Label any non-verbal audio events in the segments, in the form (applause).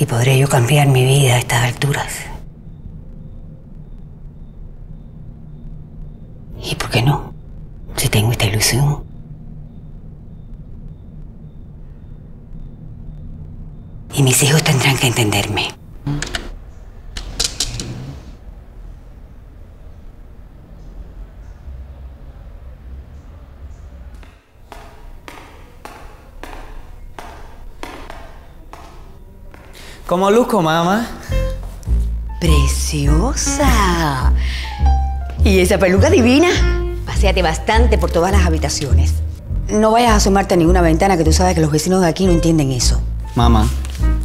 Y podré yo cambiar mi vida a estas alturas. ¿Y por qué no? Si tengo esta ilusión. Y mis hijos tendrán que entenderme. ¿Cómo luzco, mamá? ¡Preciosa! ¿Y esa peluca divina? Paseate bastante por todas las habitaciones. No vayas a asomarte a ninguna ventana que tú sabes que los vecinos de aquí no entienden eso. Mamá,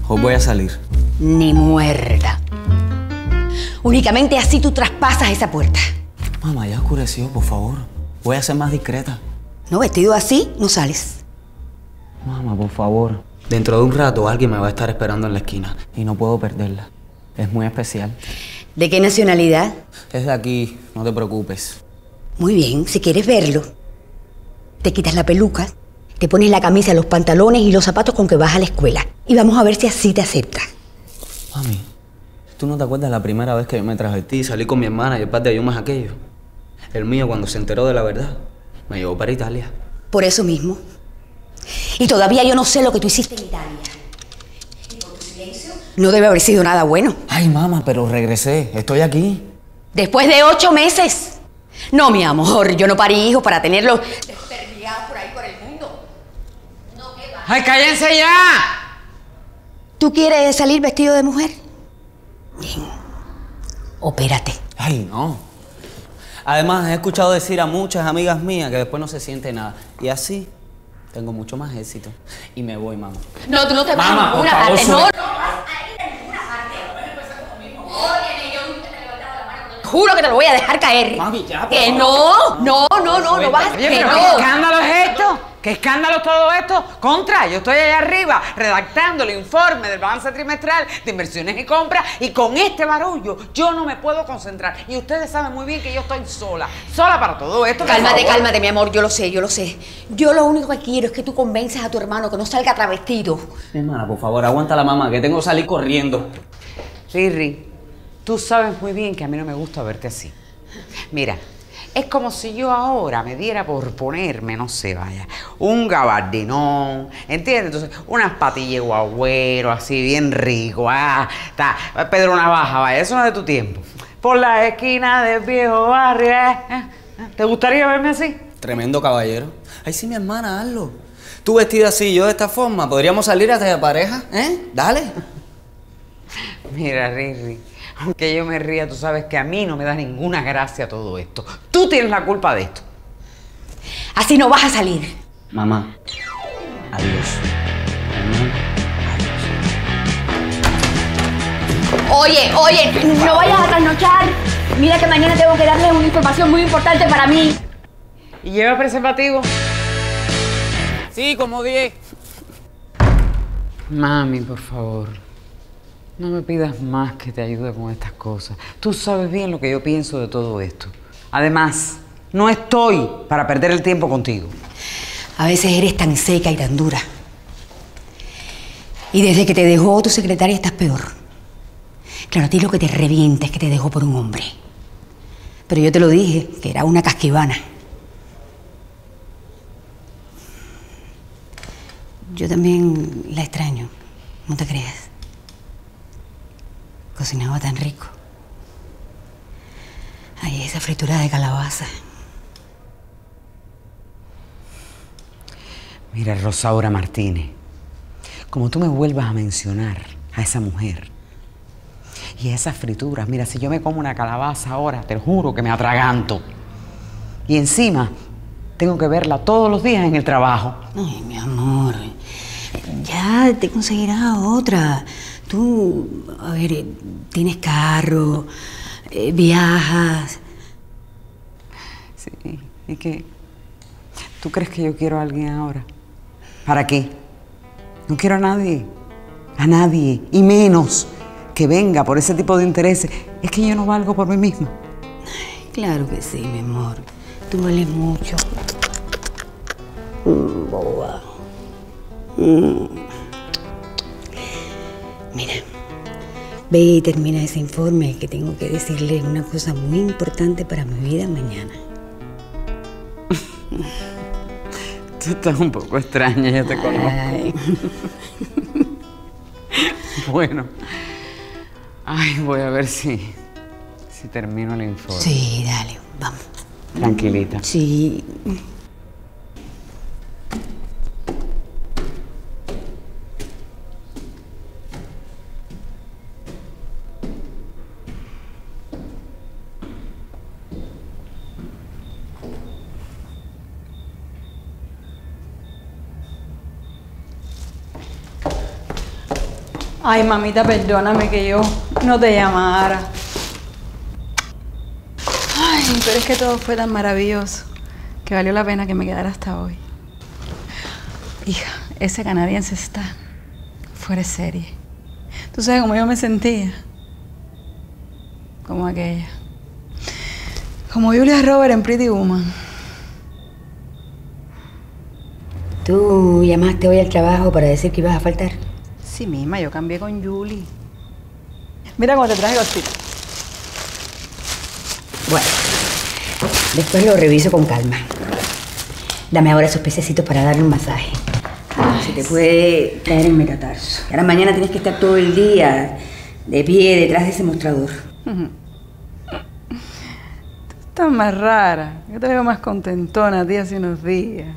os voy a salir. Ni muerda. Únicamente así tú traspasas esa puerta. Mamá, ya oscureció, por favor. Voy a ser más discreta. No, vestido así, no sales. Mamá, por favor. Dentro de un rato alguien me va a estar esperando en la esquina y no puedo perderla. Es muy especial. ¿De qué nacionalidad? Es de aquí, no te preocupes. Muy bien, si quieres verlo. Te quitas la peluca, te pones la camisa, los pantalones y los zapatos con que vas a la escuela. Y vamos a ver si así te acepta. Mami, ¿tú no te acuerdas la primera vez que yo me travestí salí con mi hermana y el par de más aquello? El mío, cuando se enteró de la verdad, me llevó para Italia. Por eso mismo. Y todavía yo no sé lo que tú hiciste en Italia. Y por tu silencio no debe haber sido nada bueno. Ay, mamá, pero regresé. Estoy aquí. Después de ocho meses. No, mi amor, yo no parí hijos para tenerlos desperdigados por ahí por el mundo. No, ¿qué va? ¡Ay, cállense ya! ¿Tú quieres salir vestido de mujer? Bien. Opérate. Ay, no. Además, he escuchado decir a muchas amigas mías que después no se siente nada. Y así tengo mucho más éxito. Y me voy, mamá. No, tú no te vas Mamá, a ninguna parte. No, no vas a ir a ninguna parte. Óyeme, yo nunca te he levantado la mano. Te Juro que te lo voy a dejar caer. Mami, ya, por Que favor. no, no, no, no, no vas a... Oye, Que pero no. ¿qué escándalo es? ¿Qué escándalo es todo esto? Contra, yo estoy allá arriba redactando el informe del balance trimestral de inversiones y compras y con este barullo yo no me puedo concentrar. Y ustedes saben muy bien que yo estoy sola, sola para todo esto. Cálmate, cálmate, mi amor, yo lo sé, yo lo sé. Yo lo único que quiero es que tú convences a tu hermano que no salga travestido. Mi hermana, por favor, aguanta la mamá, que tengo que salir corriendo. Riri, tú sabes muy bien que a mí no me gusta verte así. Mira, es como si yo ahora me diera por ponerme, no sé, vaya, un gabardinón, ¿entiendes? Entonces, unas patillas guagüero, así bien rico, ah, está, Pedro Navaja, vaya, eso no es de tu tiempo. Por la esquina del viejo barrio, eh, eh, ¿te gustaría verme así? Tremendo caballero. Ay, sí, mi hermana, hazlo. Tú vestida así, yo de esta forma, podríamos salir hasta de pareja, ¿eh? Dale. Mira, Riri, aunque yo me ría, tú sabes que a mí no me da ninguna gracia todo esto. Tú tienes la culpa de esto. Así no vas a salir. Mamá, adiós. Mamá, Oye, oye, no vayas a trasnochar. Mira que mañana tengo que darles una información muy importante para mí. ¿Y lleva preservativo? Sí, como 10. Mami, por favor, no me pidas más que te ayude con estas cosas. Tú sabes bien lo que yo pienso de todo esto. Además, no estoy para perder el tiempo contigo. A veces eres tan seca y tan dura. Y desde que te dejó tu secretaria estás peor. Claro, a ti lo que te revienta es que te dejó por un hombre. Pero yo te lo dije, que era una casquivana. Yo también la extraño, no te creas. Cocinaba tan rico. Esa fritura de calabaza. Mira, Rosaura Martínez, como tú me vuelvas a mencionar a esa mujer y a esas frituras, mira, si yo me como una calabaza ahora, te juro que me atraganto. Y encima, tengo que verla todos los días en el trabajo. Ay, mi amor, ya te conseguirás otra. Tú, a ver, eh, tienes carro, eh, viajas. ¿Y qué? ¿Tú crees que yo quiero a alguien ahora? ¿Para qué? No quiero a nadie, a nadie, y menos que venga por ese tipo de intereses. Es que yo no valgo por mí misma. Claro que sí, mi amor. Tú vales mucho. Mm, boba. Mm. Mira, Ve y termina ese informe que tengo que decirle una cosa muy importante para mi vida mañana. (laughs) Tú estás un poco extraña, ya te conozco. (laughs) Bueno. Ay, voy a ver si, si termino el informe. Sí, dale, vamos. Tranquilita. Sí. Ay, mamita, perdóname que yo no te llamara. Ay, pero es que todo fue tan maravilloso que valió la pena que me quedara hasta hoy. Hija, ese canadiense está fuera de serie. Tú sabes cómo yo me sentía. Como aquella. Como Julia Robert en Pretty Woman. ¿Tú llamaste hoy al trabajo para decir que ibas a faltar? Sí misma, yo cambié con Julie. Mira cómo te traje cositas. Bueno, después lo reviso con calma. Dame ahora esos pececitos para darle un masaje. Se te puede caer el metatarso. Y ahora mañana tienes que estar todo el día de pie detrás de ese mostrador. Estás más rara. Yo te veo más contentona a ti hace unos días.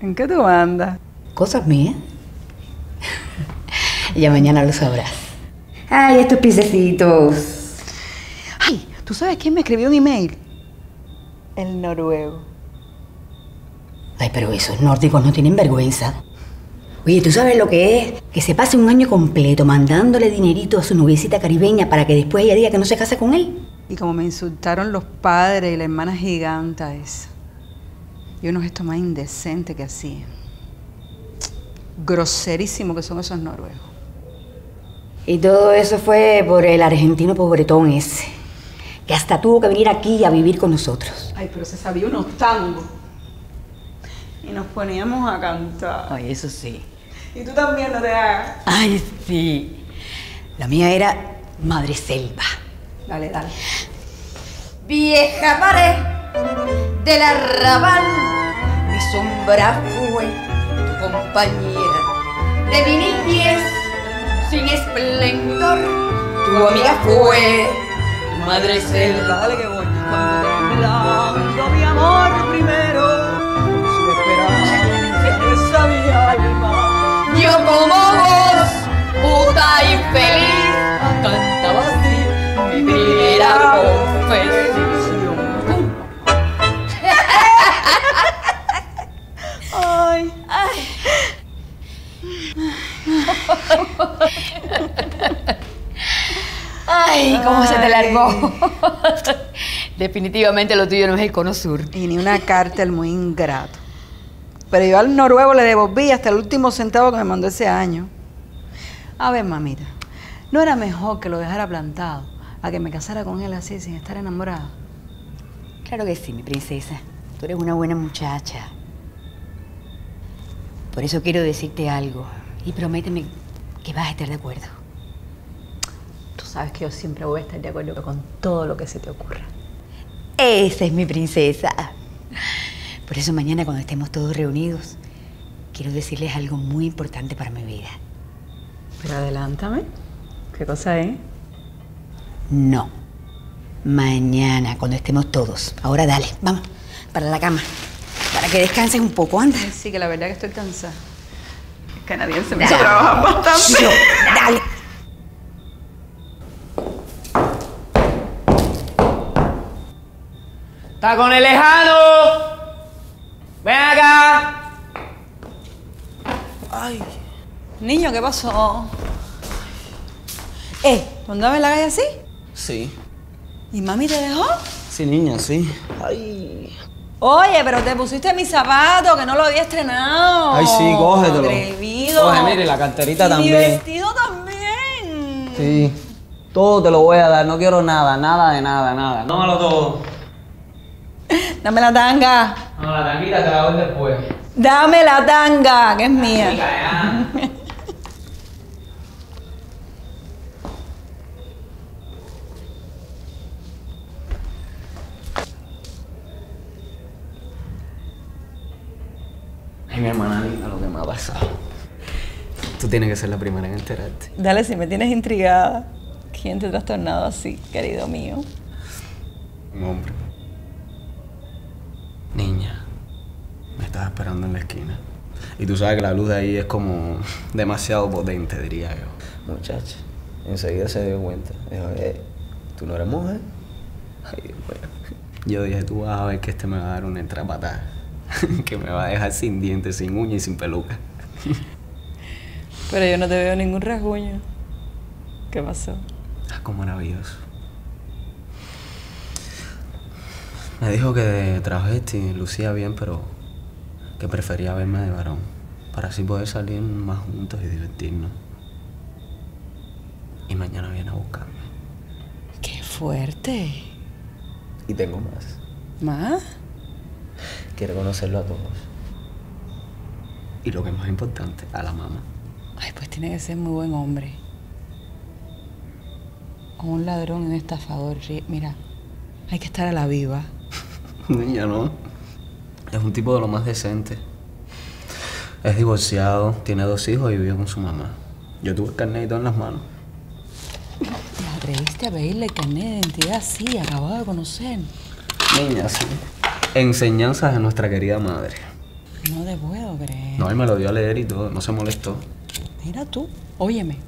¿En qué tú andas? ¿Cosas mías? Ya mañana lo sabrás. Ay, estos piececitos. Ay, ¿tú sabes quién me escribió un email? El noruego. Ay, pero esos nórdicos no tienen vergüenza. Oye, ¿tú sabes lo que es? Que se pase un año completo mandándole dinerito a su noviecita caribeña para que después ella diga que no se casa con él. Y como me insultaron los padres y la hermana giganta esa. Y unos gestos más indecentes que hacían. Groserísimo que son esos noruegos. Y todo eso fue por el argentino pobretón ese, que hasta tuvo que venir aquí a vivir con nosotros. Ay, pero se sabía unos tangos. Y nos poníamos a cantar. Ay, eso sí. Y tú también no te hagas. Ay, sí. La mía era Madre Selva. Dale, dale. Vieja pared del arrabal, mi sombra fue tu compañera de mi niñez sin esplendor. Tu amiga fue tu madre selva. Dale que voy. Cuando temblando mi amor primero, su esperanza esa mi alma. Yo como vos, puta infeliz, cantaba así mi primera confesión. Ay, cómo se te largó. (laughs) Definitivamente lo tuyo no es el cono sur. y ni una cárcel muy ingrato. Pero yo al noruego le devolví hasta el último centavo que me mandó ese año. A ver, mamita, ¿no era mejor que lo dejara plantado a que me casara con él así sin estar enamorada? Claro que sí, mi princesa. Tú eres una buena muchacha. Por eso quiero decirte algo. Y prométeme que vas a estar de acuerdo. Tú sabes que yo siempre voy a estar de acuerdo con todo lo que se te ocurra. Esa es mi princesa. Por eso mañana cuando estemos todos reunidos, quiero decirles algo muy importante para mi vida. Pero adelántame. ¿Qué cosa es? No. Mañana, cuando estemos todos. Ahora dale, vamos, para la cama. Para que descanses un poco, anda. Sí, que la verdad que estoy cansada. Canadiense me hizo trabajar bastante. Yo, dale. ¡Está con el lejano! ¡Ven acá! Niño, ¿qué pasó? Eh, ¿tú andabas en la calle así? Sí. ¿Y mami te dejó? Sí, niña, sí. Ay. Oye, pero te pusiste mi zapato que no lo había estrenado. Ay, sí, cógetelo. Atrevido. Coge, mire, la carterita Y Mi también. vestido también. Sí. Todo te lo voy a dar, no quiero nada, nada de nada, nada. Tómalo todo. Dame la tanga. No, la tanguita te la doy después. Dame la tanga, que es mía. mal a lo que me ha pasado. Tú tienes que ser la primera en enterarte. Dale, si me tienes intrigada. ¿Quién te ha trastornado así, querido mío? Un hombre. Niña, me estás esperando en la esquina. Y tú sabes que la luz de ahí es como (laughs) demasiado potente, diría yo. Muchacha, enseguida se dio cuenta. Dijo, eh, ¿tú no eres mujer? Ay, Dios mío. Yo dije, tú vas a ver que este me va a dar una entrapatada. (laughs) que me va a dejar sin dientes, sin uñas y sin peluca. (laughs) Pero yo no te veo ningún rasguño. ¿Qué pasó? Algo maravilloso. Me dijo que de travesti lucía bien, pero que prefería verme de varón. Para así poder salir más juntos y divertirnos. Y mañana viene a buscarme. ¡Qué fuerte! Y tengo más. ¿Más? Quiero conocerlo a todos. Y lo que es más importante, a la mamá. Ay, pues tiene que ser muy buen hombre. O un ladrón, un estafador. Mira, hay que estar a la viva. (laughs) Niña, ¿no? Es un tipo de lo más decente. Es divorciado, tiene dos hijos y vive con su mamá. Yo tuve el carnet y todo en las manos. ¿Te atreviste a pedirle el carnet de identidad así, acabado de conocer? Niña, sí. Enseñanzas de nuestra querida madre. No te puedo creer. No, él me lo dio a leer y todo, no se molestó. Mira tú, óyeme.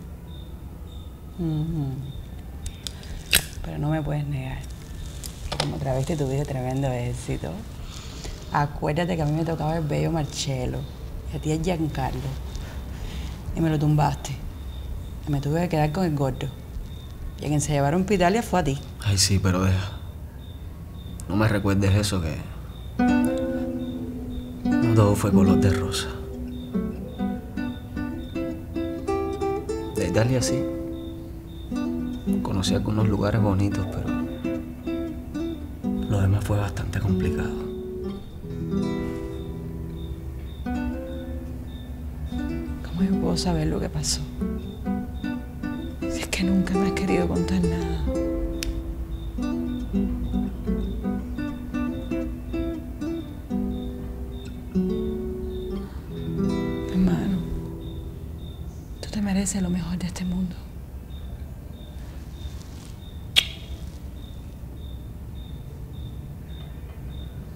Ujú. Pero no me puedes negar que como travesti tuviste tremendo éxito. Acuérdate que a mí me tocaba el bello Marcelo y a ti el Giancarlo. Y me lo tumbaste. Y me tuve que quedar con el gordo. Y a quien se llevaron a Italia fue a ti. Ay, sí, pero deja. No me recuerdes eso que... Todo fue color de rosa. Italia sí. Conocí algunos lugares bonitos, pero... Lo demás fue bastante complicado. ¿Cómo yo puedo saber lo que pasó? Si es que nunca me has querido contar nada. Mereces lo mejor de este mundo.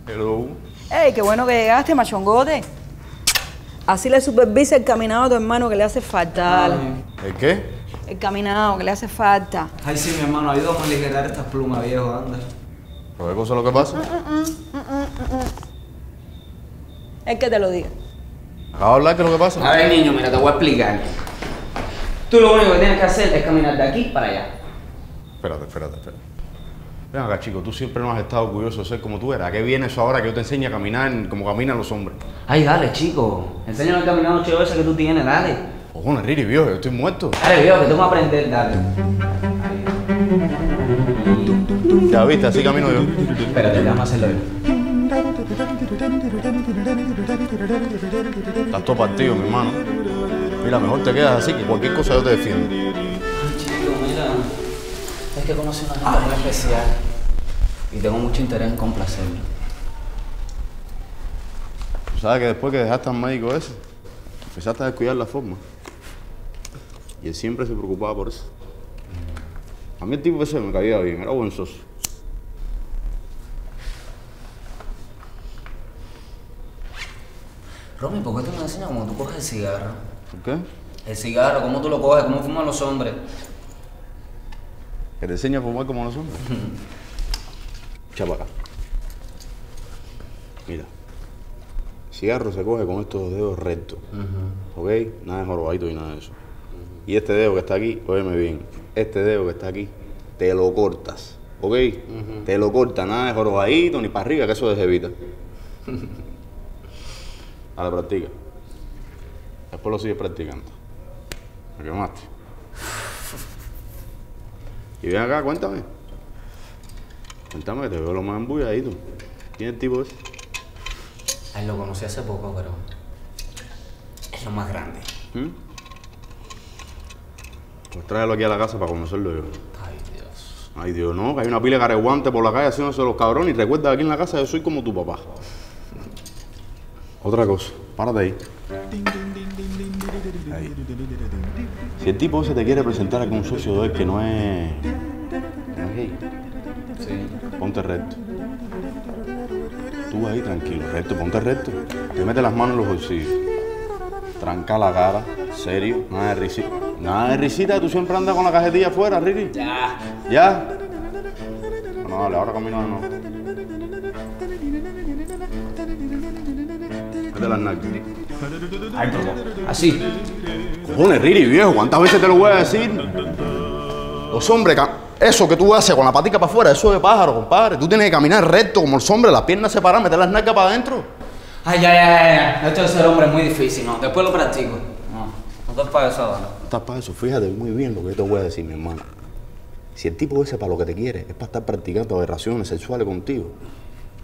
Hello. ¡Ey, qué bueno que llegaste, machongote! Así le supervisa el caminado a tu hermano que le hace falta. dale. ¿El qué? El caminado que le hace falta. Ay, sí, mi hermano, ayúdame a aligerar estas plumas, viejo, anda. ¿Pero qué cosa es lo que pasa? Es que te lo diga. Acabo de hablar, ¿qué es lo que pasa? A ver, niño, mira, te voy a explicar. Tú lo único que tienes que hacer es caminar de aquí para allá. Espérate, espérate, espérate. Ven acá, chico, tú siempre no has estado orgulloso de ser como tú eras. ¿A qué viene eso ahora que yo te enseñe a caminar como caminan los hombres? Ay, dale, chico. Enséñame el caminado chido ese que tú tienes, dale. Cojones, Riri, viejo, yo estoy muerto. Dale, viejo, que tú vas a aprender, dale. Ya viste, así camino yo. Espérate, déjame hacerlo yo. Estás todo partido, mi hermano. Mira, mejor te quedas así que cualquier cosa yo te defiendo. Chico, mira. Es que conocí una gente muy especial. Y tengo mucho interés en complacerlo. Tú sabes que después que dejaste al médico ese, empezaste a descuidar la forma. Y él siempre se preocupaba por eso. A mí el tipo ese me caía bien, era buen socio. Romy, ¿por qué tú me enseñas cómo tú coges el cigarro? ¿Por qué? El cigarro, cómo tú lo coges, cómo fuman los hombres. Que te enseña a fumar como los hombres. (laughs) Echa para acá. Mira. Cigarro se coge con estos dedos rectos. ¿Ok? Nada de jorobadito y nada de eso. Y este dedo que está aquí, óyeme bien. Este dedo que está aquí, te lo cortas. ¿Ok? Te lo cortas, nada de jorobadito ni para arriba, que eso desevita. (laughs) A la practica. Después lo sigues practicando. Me quemaste. Y ven acá, cuéntame. Cuéntame, que te veo lo más embulladito. ¿Quién es el tipo ese? Ay, lo conocí hace poco, pero. Es lo más grande. ¿Mm? Pues tráelo aquí a la casa para conocerlo yo. Ay, Dios. Ay, Dios, no, que hay una pila de careguantes por la calle haciéndose los cabrones. Y recuerda que aquí en la casa yo soy como tu papá. Otra cosa, párate ahí. Ahí. Si el tipo ese te quiere presentar a un socio de él que no es. no gay, Sí. ponte recto. Tú ahí tranquilo, recto, ponte recto. Te metes las manos en los bolsillos. Tranca la cara, serio, nada de risita. Nada de risita, tú siempre andas con la cajetilla afuera, Ricky. Ya. ¿Ya? Bueno, dale, ahora camino nuevo. Mete las nalgas. Ay, así. Cojones, Riri, viejo, ¿cuántas veces te lo voy a decir? Los hombres, eso que tú haces con la patica para afuera, eso de pájaro, compadre. Tú tienes que caminar recto como el hombre, las piernas separadas, meter las nalgas para adentro. Ay, ya, ya, ya, ya. Esto de ser hombre es muy difícil, ¿no? Después lo practico. No, no te para eso ahora. No estás para eso, fíjate muy bien lo que yo te voy a decir, mi hermano. Si el tipo ese para lo que te quiere es para estar practicando aberraciones sexuales contigo,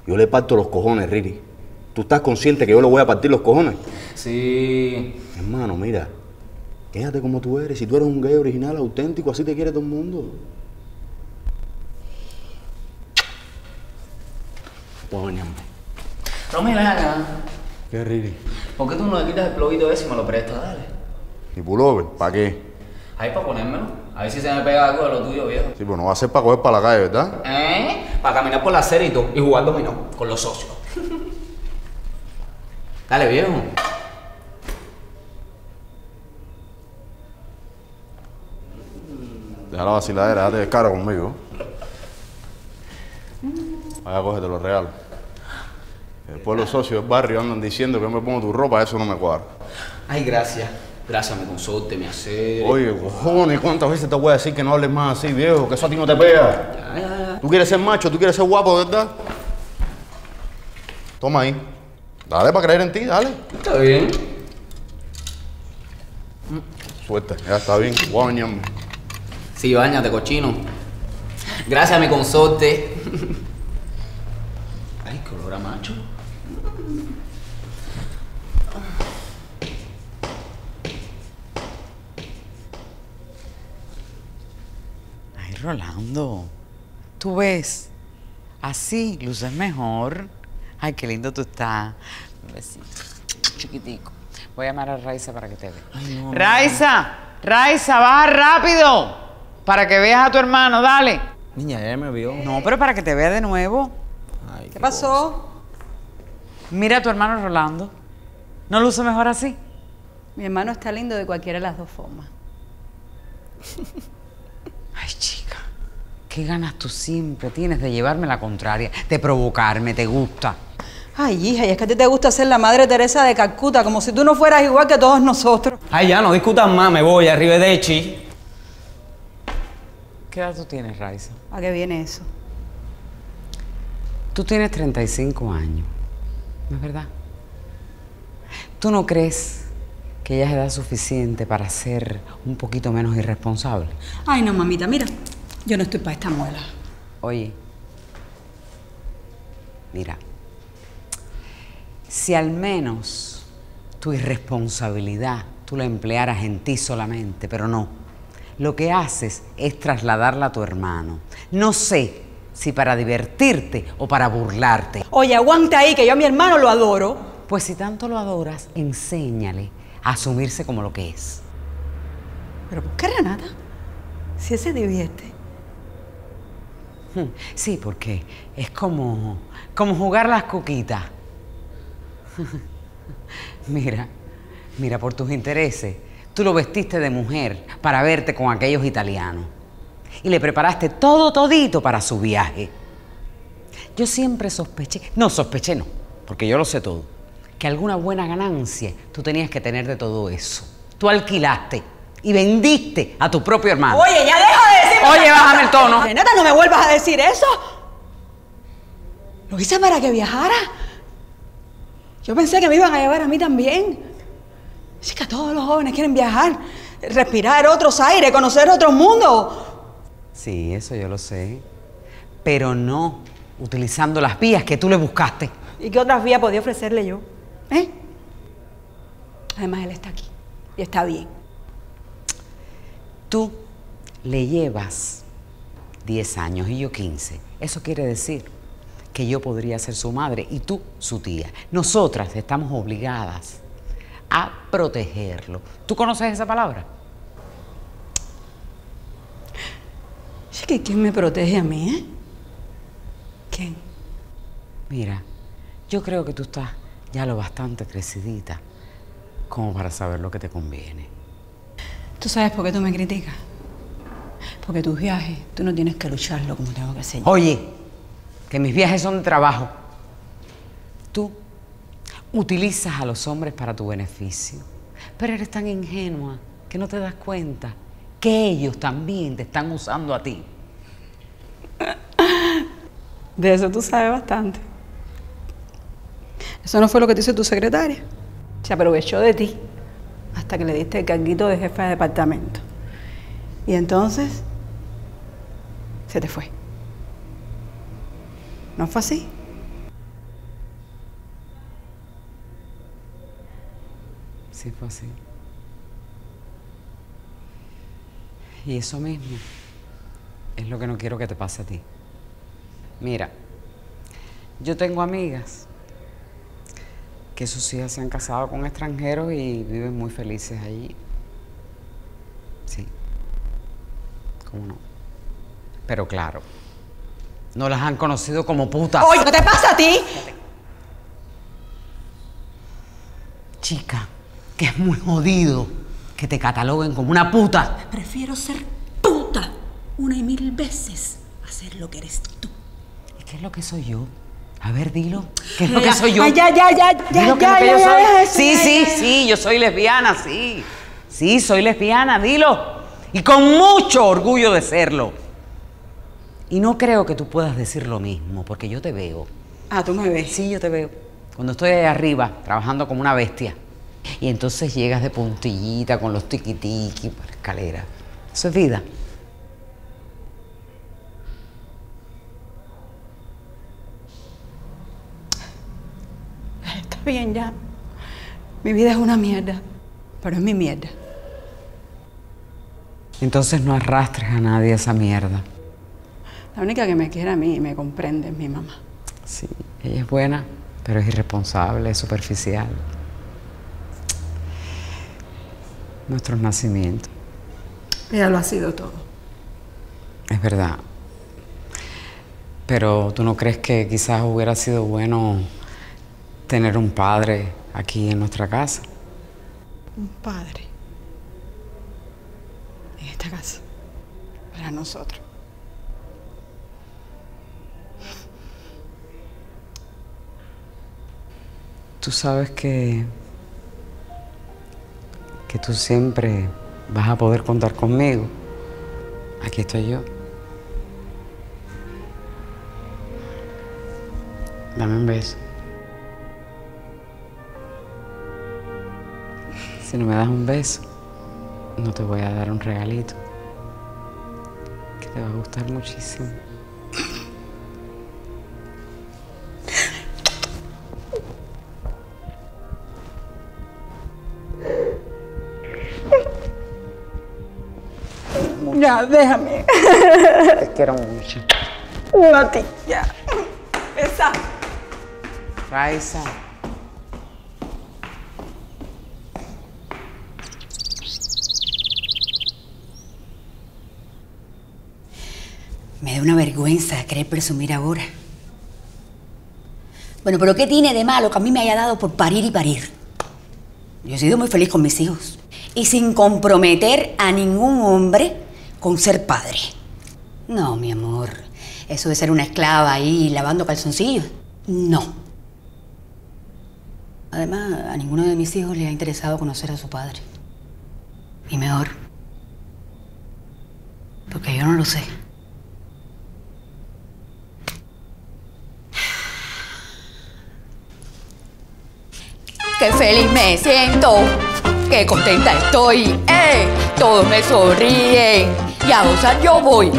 yo le parto los cojones, Riri. ¿Tú estás consciente que yo le voy a partir los cojones? Sí. Hermano, mira, quédate como tú eres. Si tú eres un gay original, auténtico, así te quiere todo el mundo. Coño, hombre. No me hagas. ¿Qué, Riri? ¿Por qué tú no le quitas el plobito ese y me lo prestas? Dale. ¿Y pullover? ¿Para qué? Ahí para ponérmelo. A ver si se me pega algo de lo tuyo, viejo. Sí, pues no va a ser para coger para la calle, ¿verdad? ¿Eh? Para caminar por la acera y todo. Y jugar dominó con los socios. Dale, viejo. Deja la vaciladera, déjate de cara conmigo. Vaya, cógete los regalos. Después los socios del barrio andan diciendo que yo me pongo tu ropa, eso no me cuadra. Ay, gracias. Gracias, me consulte, me hace. Oye, cojones, ¿cuántas veces te voy a decir que no hables más así, viejo? Que eso a ti no te pega. Ya, ya, ya. ¿Tú quieres ser macho? ¿Tú quieres ser guapo, verdad? Toma ahí. Dale para creer en ti, dale. Está bien. Suerte, ya está bien. Guaña. Sí, bañate, cochino. Gracias, mi consorte. Ay, color a macho. Ay, Rolando, tú ves, así luces mejor. Ay, qué lindo tú estás. Un besito, chiquitico. Voy a llamar a Raiza para que te vea. Raiza, Raiza, baja rápido para que veas a tu hermano, dale. Niña, ya me vio. No, pero para que te vea de nuevo. Ay, ¿Qué pasó? Mira a tu hermano Rolando. ¿No luce mejor así? Mi hermano está lindo de cualquiera de las dos formas. Ay, chica, qué ganas tú siempre tienes de llevarme la contraria, de provocarme, te gusta. Ay, hija, y es que a ti te gusta ser la madre Teresa de Calcuta, como si tú no fueras igual que todos nosotros. Ay, ya, no discutan más, me voy, arrivederci. ¿Qué edad tú tienes, Raiza? ¿A qué viene eso? Tú tienes 35 años, ¿no es verdad? ¿Tú no crees que ya es edad suficiente para ser un poquito menos irresponsable? Ay, no, mamita, mira, yo no estoy para esta muela. Oye, mira, si al menos tu irresponsabilidad tú la emplearas en ti solamente, pero no, lo que haces es trasladarla a tu hermano. No sé si para divertirte o para burlarte. Oye, aguanta ahí, que yo a mi hermano lo adoro. Pues si tanto lo adoras, enséñale a asumirse como lo que es. ¿Pero por qué, Renata? Si él se divierte. Sí, porque es como, como jugar las coquitas. (laughs) mira, mira, por tus intereses, tú lo vestiste de mujer para verte con aquellos italianos. Y le preparaste todo todito para su viaje. Yo siempre sospeché, no sospeché no, porque yo lo sé todo, que alguna buena ganancia tú tenías que tener de todo eso. Tú alquilaste y vendiste a tu propio hermano. Oye, ya deja de decirme. Oye, bájame el tono. Renata, no me vuelvas a decir eso. Lo hice para que viajara. Yo pensé que me iban a llevar a mí también. Chica, todos los jóvenes quieren viajar, respirar otros aires, conocer otros mundos. Sí, eso yo lo sé. Pero no utilizando las vías que tú le buscaste. ¿Y qué otras vías podía ofrecerle yo? ¿Eh? Además, él está aquí. Y está bien. Tú le llevas 10 años y yo 15. Eso quiere decir que yo podría ser su madre y tú su tía. Nosotras estamos obligadas a protegerlo. ¿Tú conoces esa palabra? ¿quién me protege a mí, eh? ¿Quién? Mira, yo creo que tú estás ya lo bastante crecidita como para saber lo que te conviene. ¿Tú sabes por qué tú me criticas? Porque tus viajes, tú no tienes que lucharlo como tengo que hacer. yo. Oye, que mis viajes son de trabajo. Tú utilizas a los hombres para tu beneficio, pero eres tan ingenua que no te das cuenta que ellos también te están usando a ti. (laughs) De eso tú sabes bastante. Eso no fue lo que te hizo tu secretaria. Se aprovechó de ti hasta que le diste el carguito de jefe de departamento. Y entonces se te fue. ¿No fue así? Sí, fue así. Y eso mismo es lo que no quiero que te pase a ti. Mira, yo tengo amigas que sus hijas se han casado con extranjeros y viven muy felices allí. Sí. ¿Cómo no? Pero claro, no las han conocido como putas. Oye, ¿qué te pasa a ti? Chica, que es muy jodido que te cataloguen como una puta. Prefiero ser puta una y mil veces a ser lo que eres tú. ¿Y qué es lo que soy yo? A ver, dilo. ¿Qué es lo que soy yo? Ay, ya, ya, ya, ya, Dilo qué es ya, Sí, sí, sí, yo soy lesbiana, sí. Sí, soy lesbiana, dilo. Y con mucho orgullo de serlo. Y no creo que tú puedas decir lo mismo, porque yo te veo. Ah, tú me ves. Sí, yo te veo. Cuando estoy ahí arriba, trabajando como una bestia. Y entonces llegas de puntillita con los tiquitiqui por la escalera. Eso es vida. Está bien ya. Mi vida es una mierda, pero es mi mierda. Entonces no arrastres a nadie a esa mierda. La única que me quiere a mí y me comprende es mi mamá. Sí, ella es buena, pero es irresponsable, es superficial. Nuestros nacimientos, Ella lo ha sido todo. es verdad. Pero tú no crees que quizás hubiera sido bueno tener un padre aquí en nuestra casa. Un padre. En esta casa. Para nosotros. Tú sabes que que tú siempre vas a poder contar conmigo. Aquí estoy yo. Dame un beso. Si no me das un beso, no te voy a dar un regalito que te va a gustar muchísimo. Ya, déjame. (laughs) Te quiero mucho. A ti, ya. Esa. Raiza. Me da una vergüenza querer presumir ahora. Bueno, pero ¿qué tiene de malo que a mí me haya dado por parir y parir? Yo he sido muy feliz con mis hijos. Y sin comprometer a ningún hombre con ser padre. No, mi amor. Eso de ser una esclava ahí lavando calzoncillos. No. Además, a ninguno de mis hijos le ha interesado conocer a su padre. Y mejor. Porque yo no lo sé. Qué feliz me siento, qué contenta estoy, eh. Todos me sonríen y a gozar yo voy.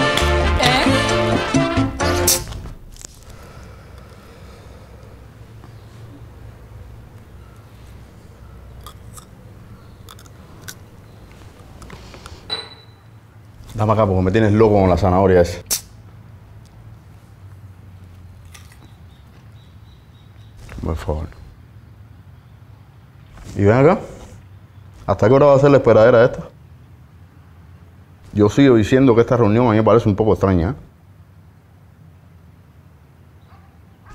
Dame acá porque me tienes loco con la zanahoria esa. Por favor. ¿Y ven acá? ¿Hasta qué hora va a ser la esperadera esta? Yo sigo diciendo que esta reunión a mí me parece un poco extraña. ¿eh?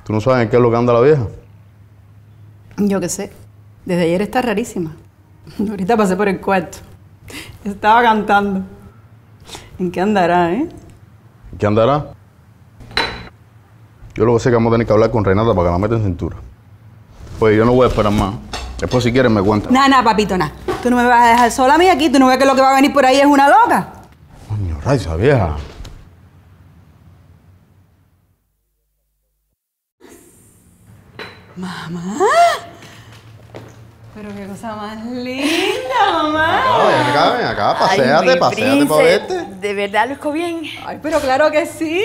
¿Tú no sabes en qué es lo que anda la vieja? Yo qué sé. Desde ayer está rarísima. (laughs) Ahorita pasé por el cuarto. Estaba cantando. ¿En qué andará, eh? ¿En qué andará? Yo lo que sé es que vamos a tener que hablar con Renata para que la meta en cintura. Pues yo no voy a esperar más. Después si quieres me cuentas. Nada, nada, papito, nada. Tú no me vas a dejar sola a mí aquí. Tú no ves que lo que va a venir por ahí es una loca. Raiza, vieja. Pero qué cosa más linda, mamá. ven acá, ven acá, paséate, paséate para verte. ¿De verdad luzco bien? Ay, pero claro que sí.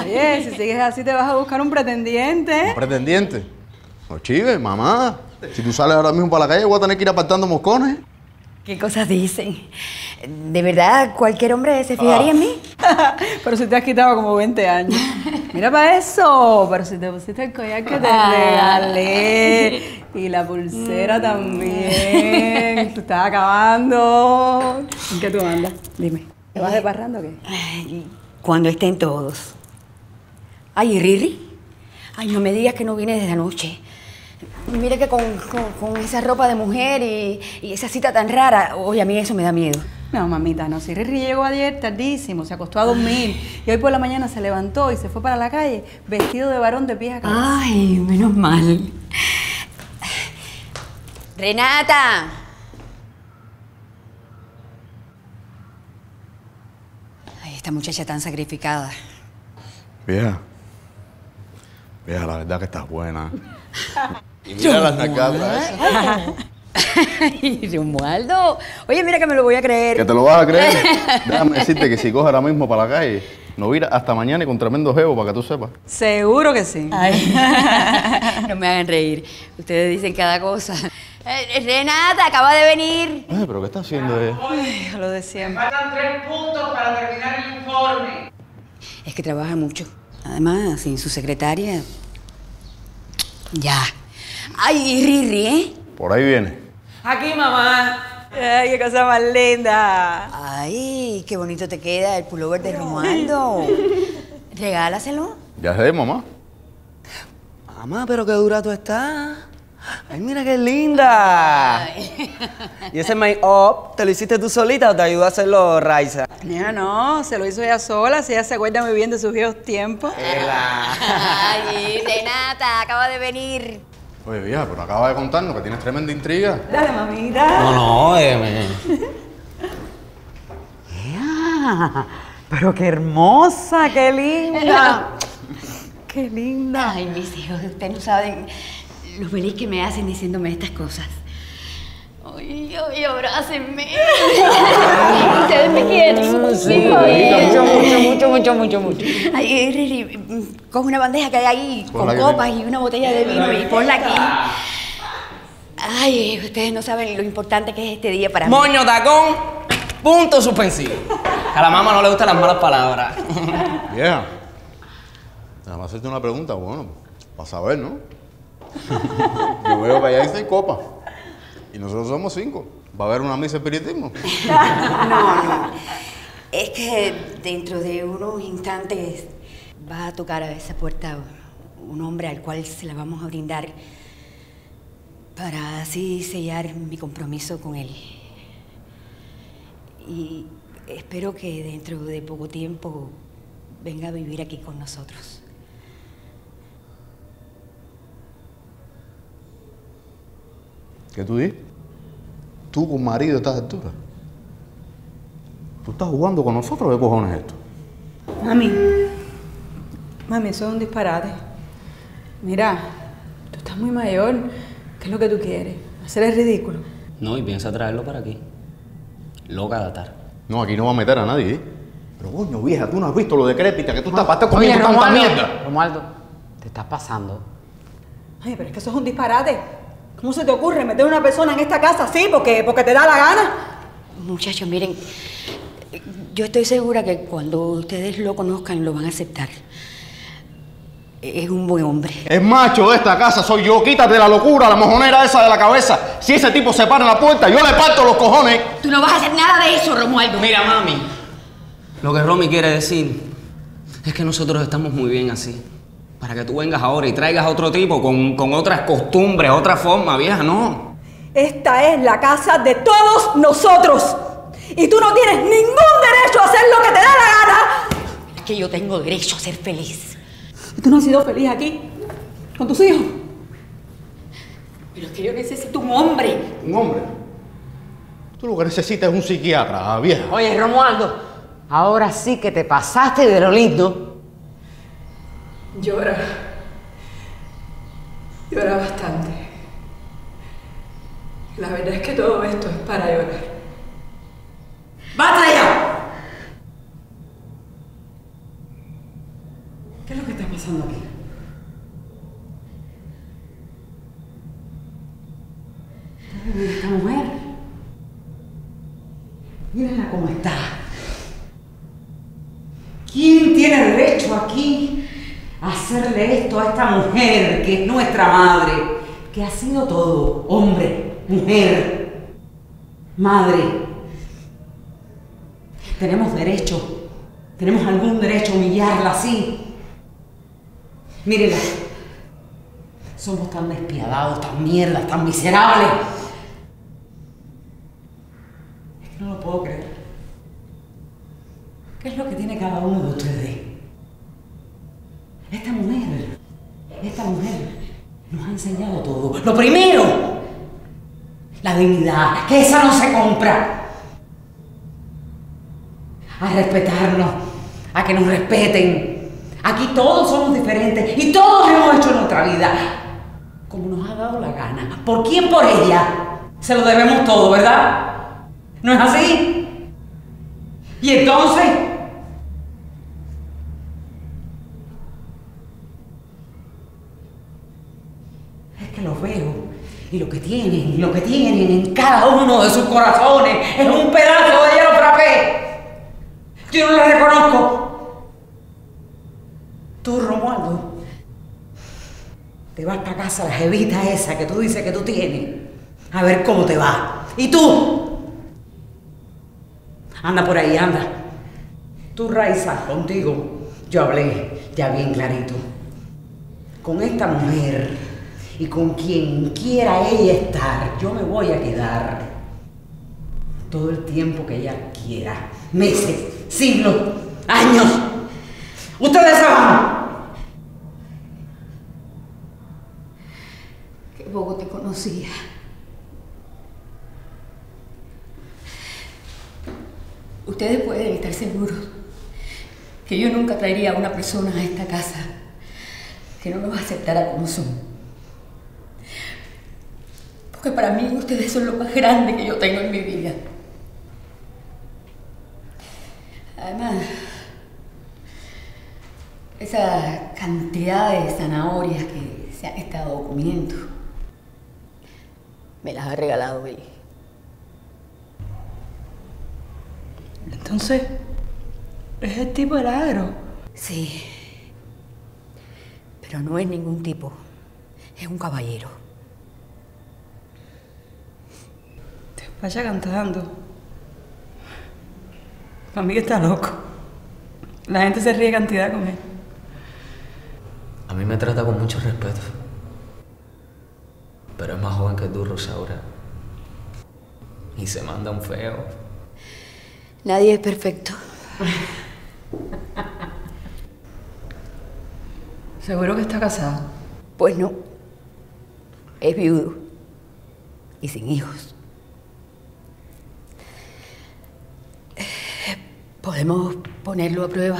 Oye, si sigues así te vas a buscar un pretendiente. ¿Un pretendiente? No chive, mamá. Si tú sales ahora mismo para la calle, voy a tener que ir apartando moscones. ¿Qué cosas dicen? ¿De verdad cualquier hombre se fijaría en mí? (laughs) pero si te has quitado como 20 años. Mira para eso. Pero si te pusiste el collar que te regalé. Y la pulsera también. Tú estás acabando. ¿En qué tú andas? Dime. ¿Te vas de parranda o qué? Cuando estén todos. Ay, ¿y Riri. Ay, no me digas que no viene desde anoche. Mira que con, con- con esa ropa de mujer y, y esa cita tan rara, oye, a mí eso me da miedo. No, mamita, no. Si Riri llegó ayer tardísimo, se acostó a dormir. Y hoy por la mañana se levantó y se fue para la calle vestido de varón de pies a cabeza. Ay, menos mal. Renata. Ay, esta muchacha tan sacrificada. Vieja. Vieja, la verdad que estás buena. Y mira las. Ay, Romualdo. Oye, mira que me lo voy a creer. ¿Que te lo vas a creer? (laughs) Déjame decirte que si coges ahora mismo para la calle, no ir hasta mañana y con tremendo jevo para que tú sepas. Seguro que sí. Ay, (laughs) no me hagan reír. Ustedes dicen cada cosa. Eh, Renata, acaba de venir. Ay, pero ¿qué está haciendo ella? Ay, lo de siempre. Faltan tres puntos para terminar el informe. Es que trabaja mucho. Además, sin su secretaria. Ya. Ay, y Riri, ¿eh? Por ahí viene. Aquí, mamá. Ay, qué cosa más linda. Ay, qué bonito te queda el pullover de Romualdo. (laughs) Regálaselo. Ya sé, mamá. Mamá, pero qué dura tú estás. Ay, mira qué linda. ¿Y ese make-up te lo hiciste tú solita o te ayudó a hacerlo Raiza? Mira, no, se lo hizo ella sola, si ella se acuerda muy bien de sus viejos tiempos. Ay, Renata, acaba de venir. Oye, vieja, pero acaba de contarnos que tienes tremenda intriga. Dale, mamita. No, no, eh, Pero qué hermosa, qué linda. (laughs) qué linda. Ay, mis hijos, ustedes no saben lo feliz que me hacen diciéndome estas cosas. Ay, ay, abrácenme. (laughs) Ustedes me quieren. mucho, mucho, mucho, mucho, mucho, mucho. Ay, Riri, coge una bandeja que hay ahí con copas y una botella de vino y ponla aquí. Ay, ustedes no saben lo importante que es este día para mí. Moño tacón, punto suspensivo. A la mamá no le gustan las malas palabras. Vieja. Déjame hacerte una pregunta, bueno, para saber, ¿no? Yo veo que allá hay copas. Y nosotros somos cinco. ¿Va a haber una misa de espiritismo? (laughs) No, no. Es que dentro de unos instantes va a tocar a esa puerta un hombre al cual se la vamos a brindar para así sellar mi compromiso con él. Y espero que dentro de poco tiempo venga a vivir aquí con nosotros. ¿Qué tú dices? Tú con marido a estas alturas. ¿Tú estás jugando con nosotros qué cojones es esto? Mami, mami, eso es un disparate. Mira, tú estás muy mayor. ¿Qué es lo que tú quieres? ¿Hacer el ridículo? No, y piensa traerlo para aquí. Loca de atar. No, aquí no va a meter a nadie, ¿eh? Pero coño, vieja, tú no has visto lo decrépita que tú estás para estar comiendo tanta Romualdo, mierda. Romualdo, te estás pasando. Ay, pero es que eso es un disparate. ¿Cómo se te ocurre meter a una persona en esta casa así porque, porque te da la gana? Muchachos, miren, yo estoy segura que cuando ustedes lo conozcan lo van a aceptar. es un buen hombre. El macho de esta casa soy yo. Quítate la locura, la mojonera esa de la cabeza. Si ese tipo se para en la puerta, yo le parto los cojones. Tú no vas a hacer nada de eso, Romualdo. Mira, mami. Lo que Romy quiere decir es que nosotros estamos muy bien así. Para que tú vengas ahora y traigas a otro tipo con, con otras costumbres, otra forma, vieja, no. Esta es la casa de todos nosotros. Y tú no tienes ningún derecho a hacer lo que te da la gana. Es que yo tengo derecho a ser feliz. ¿Y tú no has sido feliz aquí? ¿Con tus hijos? Pero es que yo necesito un hombre. Un hombre. Tú lo que necesitas es un psiquiatra, vieja. Oye, Romualdo, ahora sí que te pasaste de lo lindo. Llora. Llora bastante. La verdad es que todo esto es para llorar. ¡Basta ya! ¿Qué es lo que está pasando aquí? Mira esta mujer. Mírala cómo está. ¿Quién tiene derecho aquí a hacerle esto a esta mujer que es nuestra madre? Que ha sido todo, hombre, mujer, madre. Tenemos derecho, tenemos algún derecho a humillarla así. Mírela, somos tan despiadados, tan mierdas, tan miserables. Es que no lo puedo creer. ¿Qué es lo que tiene cada uno de ustedes? Esta mujer, esta mujer nos ha enseñado todo. Lo primero, la dignidad, que esa no se compra. A respetarnos, a que nos respeten. Aquí todos somos diferentes y todos hemos hecho nuestra vida como nos ha dado la gana. ¿Por quién? Por ella. Se lo debemos todo, ¿verdad? ¿No es así? Y entonces, es que los veo y lo que tienen, lo que tienen en cada uno de sus corazones es un pedazo de hielo frappé. Yo no lo reconozco. Tú, Romualdo, te vas para casa la jevita esa que tú dices que tú tienes. A ver cómo te va. ¿Y tú? Anda por ahí, anda. Tú, Raiza, contigo. Yo hablé ya bien clarito. Con esta mujer y con quien quiera ella estar, yo me voy a quedar todo el tiempo que ella quiera. Meses, siglos, años. Ustedes saben. Qué poco te conocía. Ustedes pueden estar seguros que yo nunca traería a una persona a esta casa que no nos aceptara como son. Para mí ustedes son lo más grande que yo tengo en mi vida. Además, esa cantidad de zanahorias que se han estado comiendo, me las ha regalado él. Entonces, es el tipo del agro. Sí, pero no es ningún tipo, es un caballero. Vaya cantando. Para mí que está loco. La gente se ríe cantidad con él. A mí me trata con mucho respeto. Pero es más joven que tú, Rosaura. Y se manda un feo. Nadie es perfecto. (laughs) Seguro que está casado. Pues no, es viudo y sin hijos. Eh, Podemos ponerlo a prueba.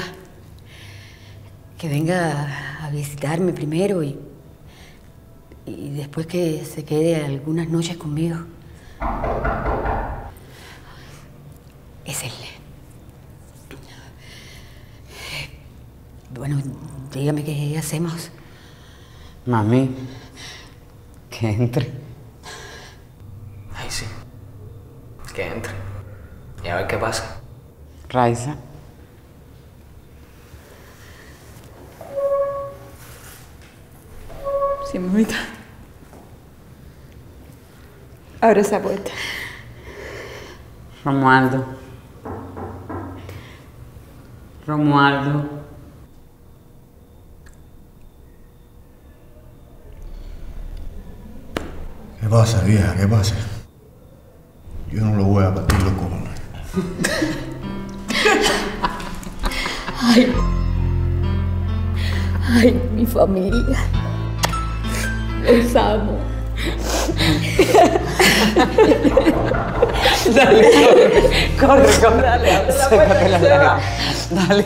Que venga a visitarme primero y, y después que se quede algunas noches conmigo. Es él. Bueno, dígame qué hacemos. Mami, que entre. Ay, sí. Que entre. Y a ver qué pasa. Raiza. Sí, mamita. Abre esa puerta. Romualdo. Romualdo. ¿Qué pasa, vieja? ¿Qué pasa? Yo no lo voy a partir los (laughs) Ay, mi familia. Los amo. (laughs) Corre, corre. Dale, sécate las lágrimas. Dale.